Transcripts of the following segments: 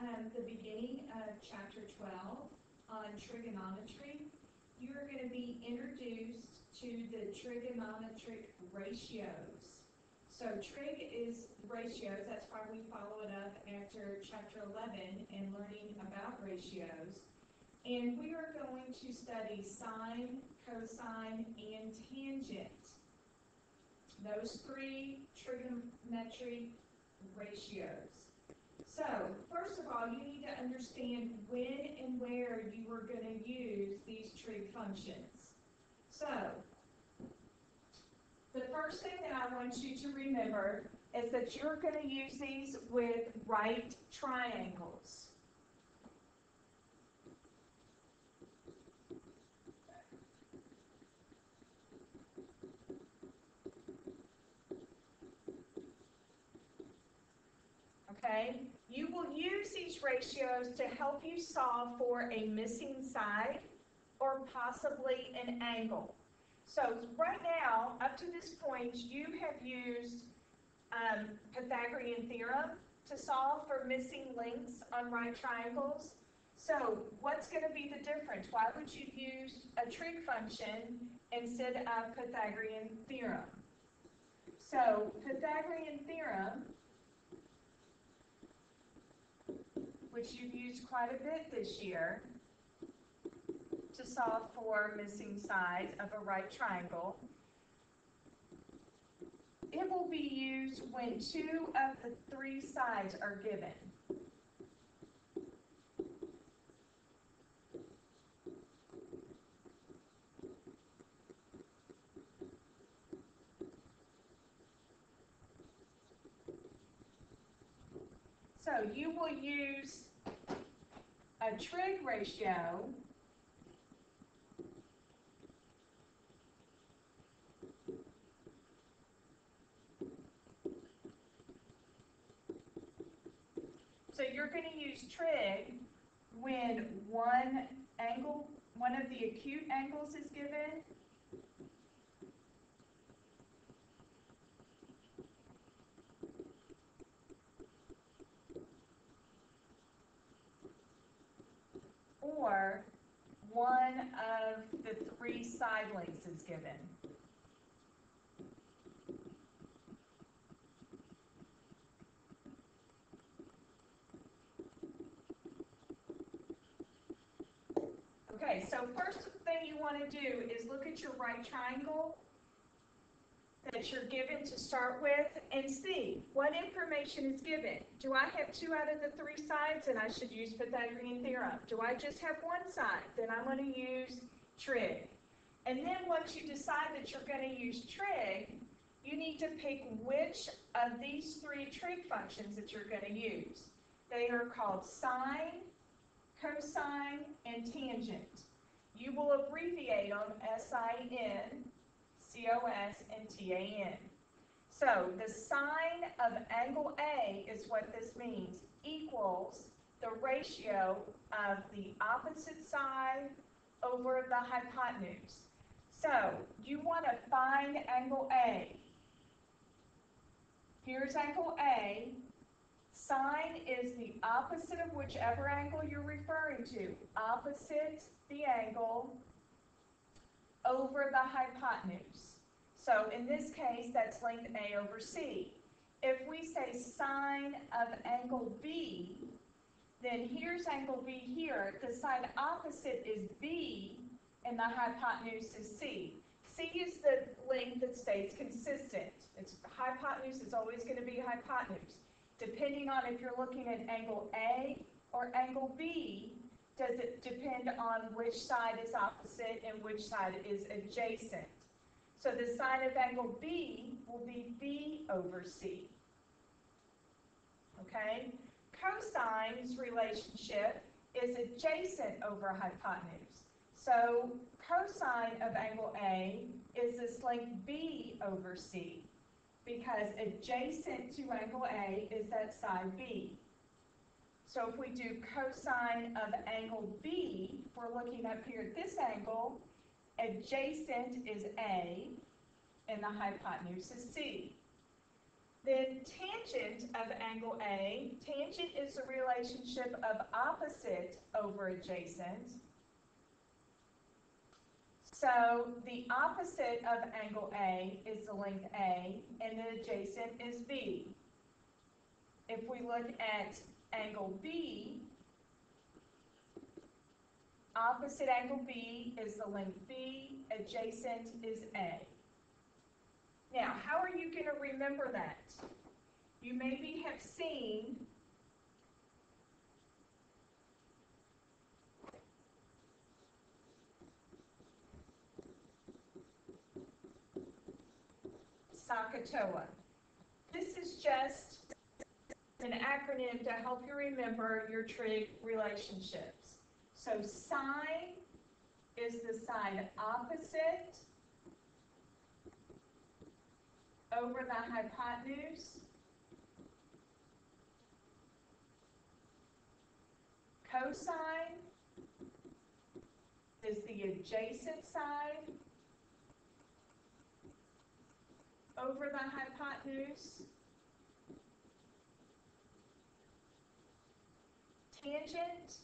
um, the beginning of chapter twelve on trigonometry, you are gonna be introduced to the trigonometric ratios. So trig is ratios, that's why we follow it up after chapter eleven and learning about ratios. And we are going to study sine, cosine, and tangent. Those three trigonometric ratios. So, first of all, you need to understand when and where you are gonna use these trig functions. So, the first thing that I want you to remember is that you're gonna use these with right triangles. Okay, ratios to help you solve for a missing side or possibly an angle. So right now, up to this point, you have used um, Pythagorean theorem to solve for missing links on right triangles. So what's going to be the difference? Why would you use a trig function instead of Pythagorean theorem? So Pythagorean theorem, which you've used quite a bit this year, to solve for missing sides of a right triangle. It will be used when two of the three sides are given. So you will use a trig ratio So you're going to use trig when one angle, one of the acute angles is given. Or one of the three side lengths is given. Okay, so first thing you want to do is look at your right triangle that you're given to start with and see what information is given. Do I have two out of the three sides? Then I should use Pythagorean theorem. Do I just have one side? Then I'm going to use trig. And then once you decide that you're going to use trig, you need to pick which of these three trig functions that you're going to use. They are called sine, cosine, and tangent. You will abbreviate them S-I-N, C-O-S, and T-A-N. So the sine of angle A is what this means, equals the ratio of the opposite side over the hypotenuse. So you want to find angle A. Here's angle A, Sine is the opposite of whichever angle you're referring to. Opposite the angle over the hypotenuse. So in this case, that's length A over C. If we say sine of angle B, then here's angle B here. The side opposite is B, and the hypotenuse is C. C is the length that stays consistent. Its hypotenuse is always going to be hypotenuse depending on if you're looking at angle A or angle B, does it depend on which side is opposite and which side is adjacent. So the sine of angle B will be B over C. Okay? Cosine's relationship is adjacent over hypotenuse. So cosine of angle A is this length B over C because adjacent to angle A is that side B. So if we do cosine of angle B, we're looking up here at this angle, adjacent is A, and the hypotenuse is C. Then tangent of angle A, tangent is the relationship of opposite over adjacent. So the opposite of angle A is the length A, and the adjacent is B. If we look at angle B, opposite angle B is the length B, adjacent is A. Now, how are you going to remember that? You maybe have seen SOHCAHTOA. This is just an acronym to help you remember your trig relationships. So sine is the side opposite over the hypotenuse. Cosine is the adjacent side over the hypotenuse. Tangent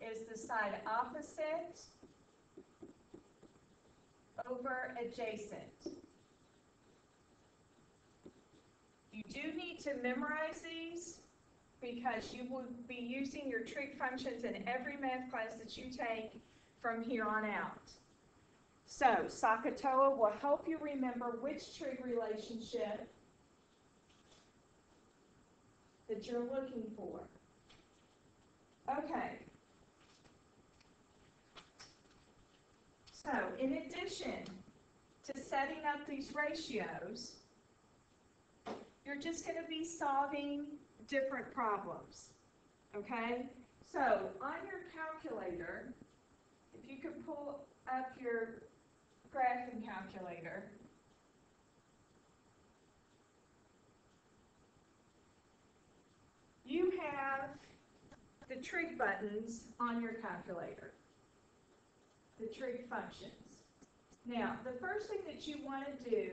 is the side opposite over adjacent. You do need to memorize these because you will be using your trig functions in every math class that you take from here on out. So, SOHCAHTOA will help you remember which trig relationship that you're looking for. Okay. So, in addition to setting up these ratios, you're just going to be solving different problems. Okay? So, on your calculator, if you could pull up your graphing calculator, you have the trig buttons on your calculator, the trig functions. Now, the first thing that you want to do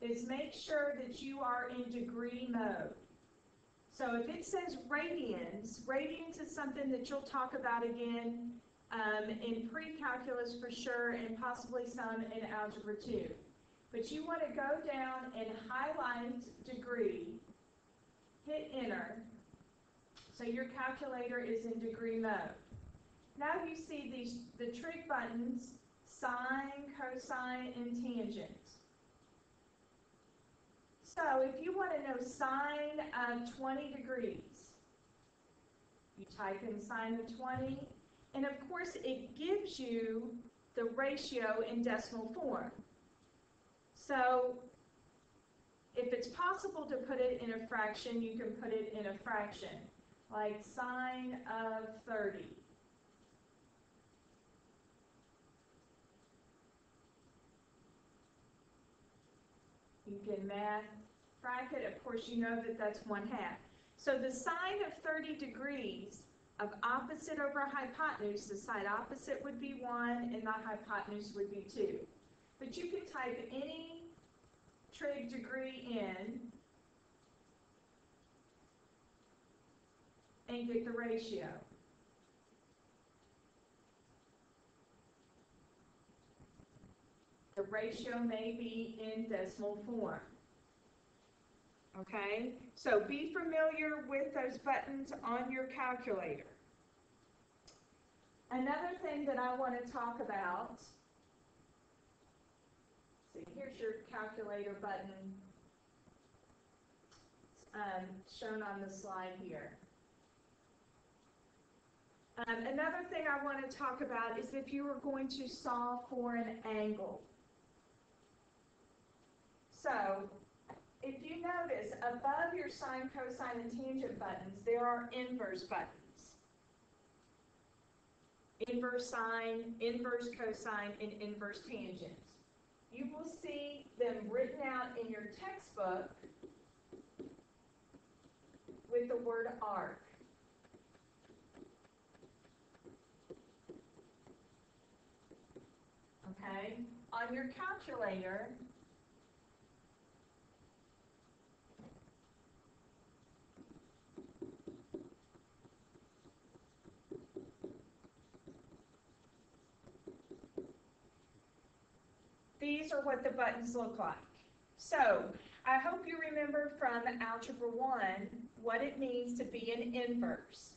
is make sure that you are in degree mode. So if it says radians, radians is something that you'll talk about again um, in pre-calculus for sure and possibly some in algebra 2. But you want to go down and highlight degree, hit enter, so your calculator is in degree mode. Now you see these the trig buttons, sine, cosine, and tangent. So if you want to know sine of 20 degrees, you type in sine of 20, and of course it gives you the ratio in decimal form. So if it's possible to put it in a fraction, you can put it in a fraction, like sine of 30. You can math bracket, of course, you know that that's one half. So the sine of 30 degrees of opposite over hypotenuse, the side opposite would be 1 and the hypotenuse would be 2. But you can type any trig degree in and get the ratio. The ratio may be in decimal form. Okay, so be familiar with those buttons on your calculator. Another thing that I want to talk about, see, here's your calculator button um, shown on the slide here. Um, another thing I want to talk about is if you are going to solve for an angle. So if you notice, above your sine, cosine, and tangent buttons, there are inverse buttons. Inverse sine, inverse cosine, and inverse tangent. You will see them written out in your textbook with the word arc. Okay? On your calculator, these are what the buttons look like. So, I hope you remember from Algebra 1 what it means to be an inverse.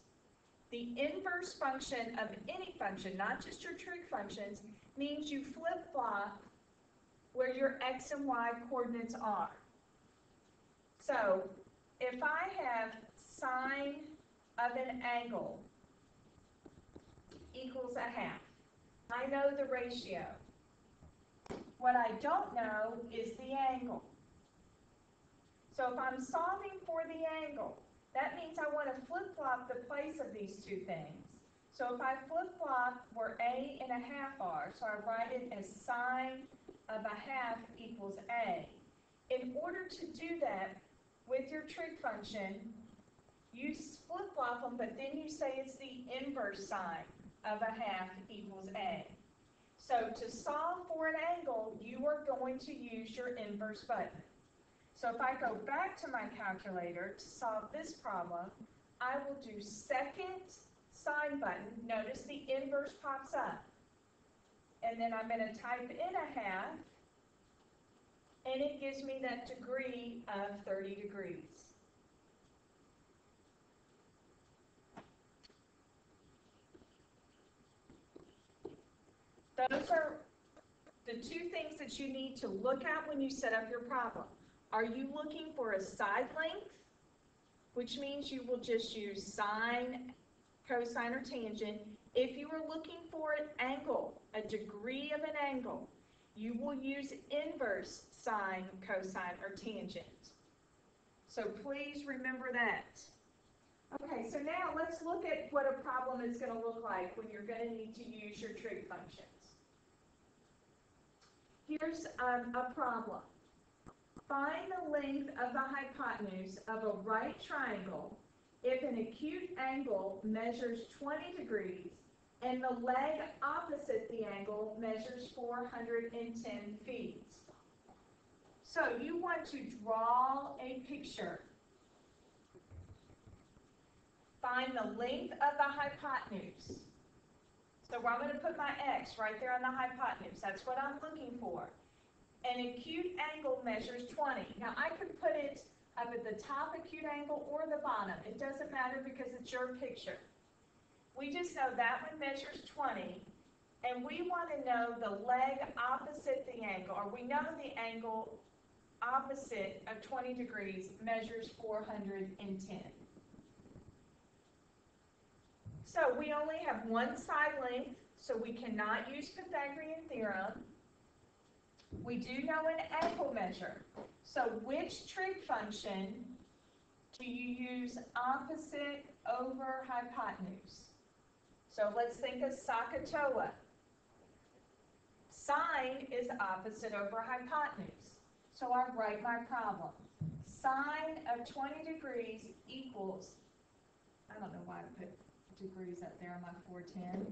The inverse function of any function, not just your trig functions, means you flip-flop where your x and y coordinates are. So, if I have sine of an angle equals a half, I know the ratio. What I don't know is the angle. So if I'm solving for the angle, that means I want to flip-flop the place of these two things. So if I flip-flop where a and a half are, so I write it as sine of a half equals a. In order to do that with your trig function, you flip-flop them, but then you say it's the inverse sine of a half equals a. So to solve for an angle, you are going to use your inverse button. So if I go back to my calculator to solve this problem, I will do second sine button. Notice the inverse pops up. And then I'm going to type in a half, and it gives me that degree of 30 degrees. Those are the two things that you need to look at when you set up your problem. Are you looking for a side length, which means you will just use sine, cosine, or tangent. If you are looking for an angle, a degree of an angle, you will use inverse sine, cosine, or tangent. So please remember that. Okay, so now let's look at what a problem is going to look like when you're going to need to use your trig functions. Here's um, a problem. Find the length of the hypotenuse of a right triangle if an acute angle measures 20 degrees and the leg opposite the angle measures 410 feet. So you want to draw a picture. Find the length of the hypotenuse. So I'm going to put my x right there on the hypotenuse. That's what I'm looking for. An acute angle measures 20. Now I could put it up at the top acute angle or the bottom. It doesn't matter because it's your picture. We just know that one measures 20, and we want to know the leg opposite the angle, or we know the angle opposite of 20 degrees measures 410. So we only have one side length, so we cannot use Pythagorean theorem. We do know an angle measure. So which trig function do you use opposite over hypotenuse? So let's think of SOHCAHTOA. Sine is opposite over hypotenuse. So I write my problem. Sine of 20 degrees equals, I don't know why I put degrees up there on my 410.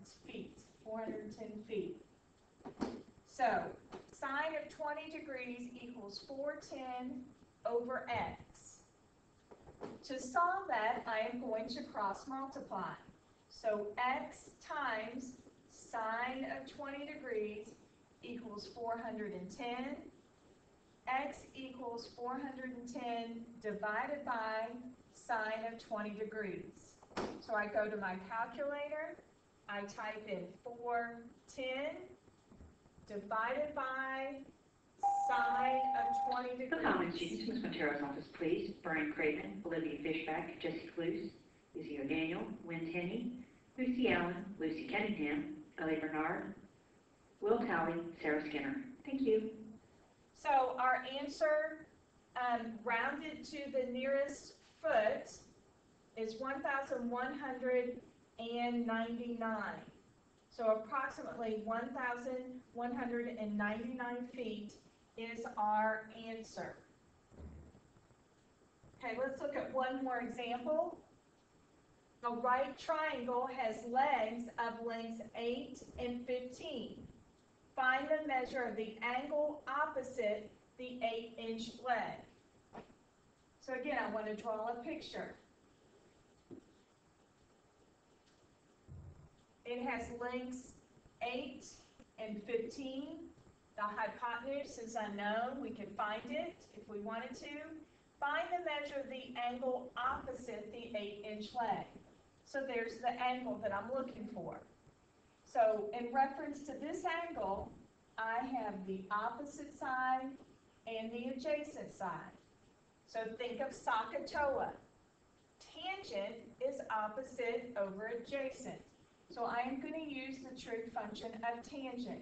It's feet, 410 feet. So sine of 20 degrees equals 410 over x. To solve that, I am going to cross multiply. So x times sine of 20 degrees equals 410. x equals 410 divided by sine of 20 degrees. So I go to my calculator, I type in 410 divided by sine of 20 degrees. The common students, Ms. Quintero's office, please. Brian Craven, Olivia Fishback, Jesse Clues, Lucy O'Daniel, Wynn Tenney, Lucy Allen, Lucy Cunningham, Ellie Bernard, Will Talley, Sarah Skinner. Thank you. So our answer, um, rounded to the nearest foot, is 1,199. So approximately 1,199 feet is our answer. Okay, let's look at one more example. A right triangle has legs of lengths 8 and 15. Find the measure of the angle opposite the 8-inch leg. So again, I want to draw a picture. It has lengths 8 and fifteen. The hypotenuse is unknown, we can find it if we wanted to. Find the measure of the angle opposite the eight-inch leg. So there's the angle that I'm looking for. So in reference to this angle, I have the opposite side and the adjacent side. So think of SOHCAHTOA. Tangent is opposite over adjacent. So I am going to use the trig function of tangent.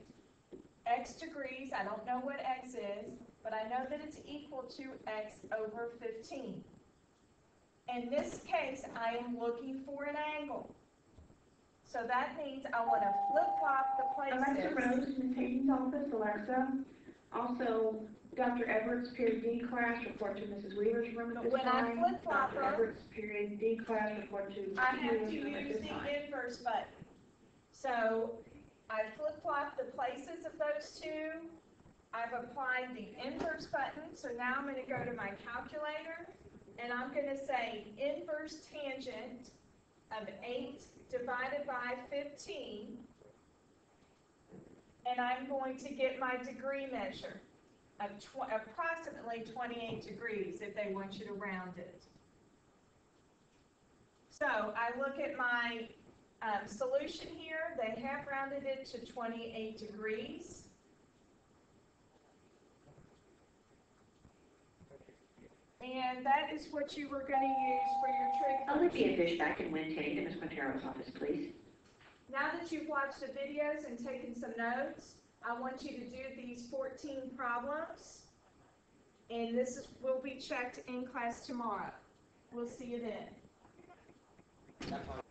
X degrees, I don't know what x is, but I know that it's equal to x over 15. In this case, I am looking for an angle. So that means I want to flip-flop the Alexa places. Rose, Ms. Hayden's office, Alexa. Also, Dr. Everett's period D class, report to Mrs. Weaver's room at this When I time. flip-flop Dr. her- Everett's period D class, report to I Mrs. have to room at use this time. the inverse button. So I flip-flop the places of those two. I've applied the inverse button, so now I'm gonna go to my calculator, and I'm gonna say inverse tangent of eight divided by fifteen. And I'm going to get my degree measure of tw- approximately twenty-eight degrees if they want you to round it. So I look at my um, solution here, they have rounded it to 28 degrees. And that is what you were going to use for your trig Olivia function. Fishback and Win Tenny to Ms. Quintero's office, please. Now that you've watched the videos and taken some notes, I want you to do these 14 problems. And this is, will be checked in class tomorrow. We'll see you then.